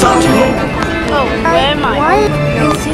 Sato. Oh, where am I? Why is